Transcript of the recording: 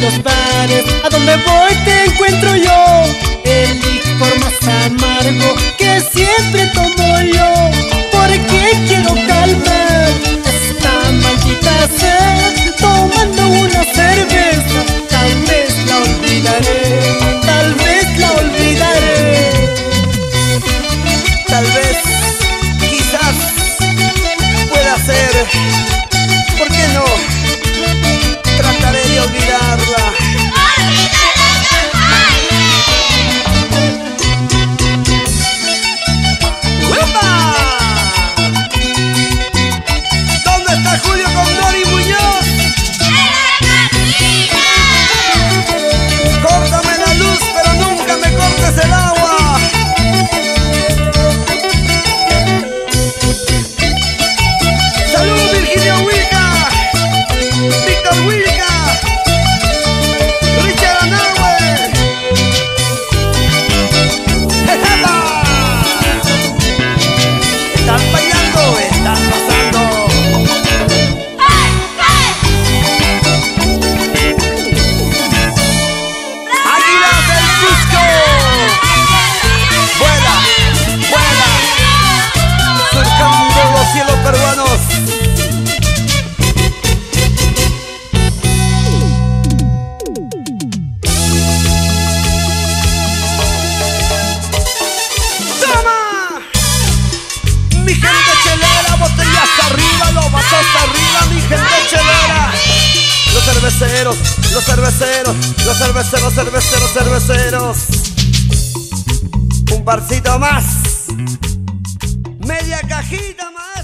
los bares, a donde voy te encuentro yo. El licor más amargo que siempre tomo yo, porque quiero calmar esta maldita sed. Tomando una cerveza, tal vez la olvidaré, tal vez la olvidaré. Tal vez, quizás, pueda ser, ¿por qué no? Trataré de olvidarla. Cerveceros, los cerveceros, los cerveceros, cerveceros, cerveceros. Un barcito más. Media cajita más.